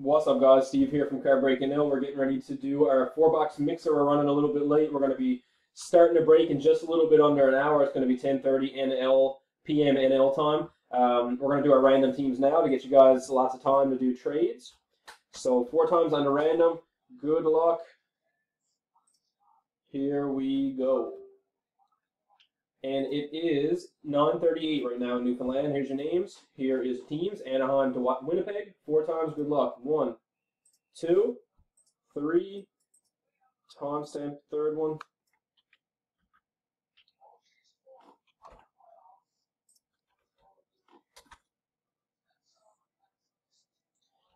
What's up, guys? Steve here from CardBreak NL. We're getting ready to do our four box mixer. We're running a little bit late. We're going to be starting to break in just a little bit under an hour. It's going to be 10:30 NL PM NL time. Um, we're going to do our random teams now to get you guys lots of time to do trades. So four times under random. Good luck. Here we go. And it is 9:38 right now in Newfoundland. Here's your names. Here is teams. Anaheim to Winnipeg. Four times. Good luck. One, two, three. Timestamp third one.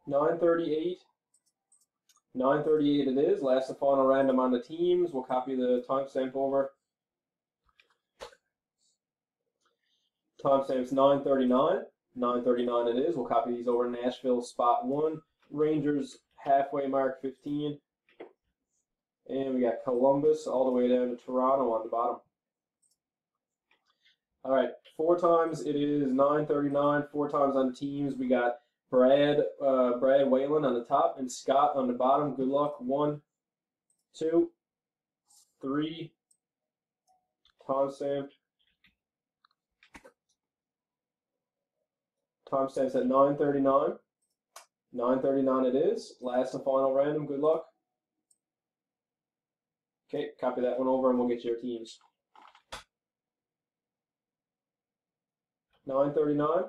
Nine thirty-eight. Nine thirty-eight it is. Last and final random on the teams. We'll copy the timestamp over. Timestamp's 939. 939 it is. We'll copy these over Nashville spot 1. Rangers halfway mark 15. And we got Columbus all the way down to Toronto on the bottom. All right, four times it is 939. Four times on teams. We got Brad uh, Brad Whalen on the top and Scott on the bottom. Good luck. One, two, three. Timestamp. Timestamp's at 9.39. 9.39 it is. Last and final random. Good luck. Okay, copy that one over and we'll get your teams. 9.39.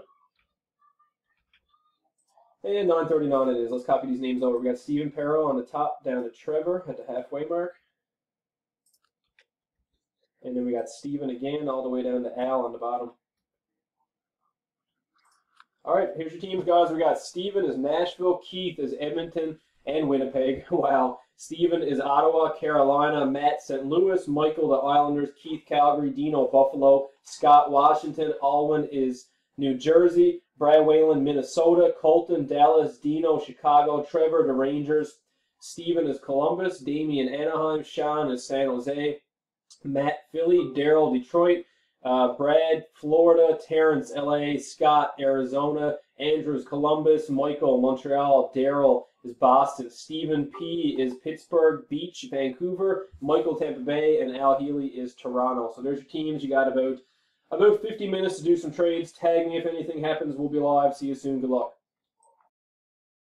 And 9.39 it is. Let's copy these names over. We got Stephen Perro on the top down to Trevor at the halfway mark. And then we got Stephen again all the way down to Al on the bottom. All right, here's your teams, guys. We got Steven is Nashville, Keith is Edmonton and Winnipeg. Wow. Steven is Ottawa, Carolina, Matt St. Louis, Michael the Islanders, Keith Calgary, Dino Buffalo, Scott Washington, Alwyn is New Jersey, Brad Whalen, Minnesota, Colton, Dallas, Dino, Chicago, Trevor, the Rangers, Steven is Columbus, Damian, Anaheim, Sean is San Jose, Matt, Philly, Daryl, Detroit, uh, Brad, Florida, Terrence, LA, Scott, Arizona, Andrews, Columbus, Michael, Montreal, Daryl is Boston, Stephen P is Pittsburgh, Beach, Vancouver, Michael, Tampa Bay, and Al Healy is Toronto. So there's your teams. You got about about 50 minutes to do some trades. Tag me if anything happens. We'll be live. See you soon. Good luck.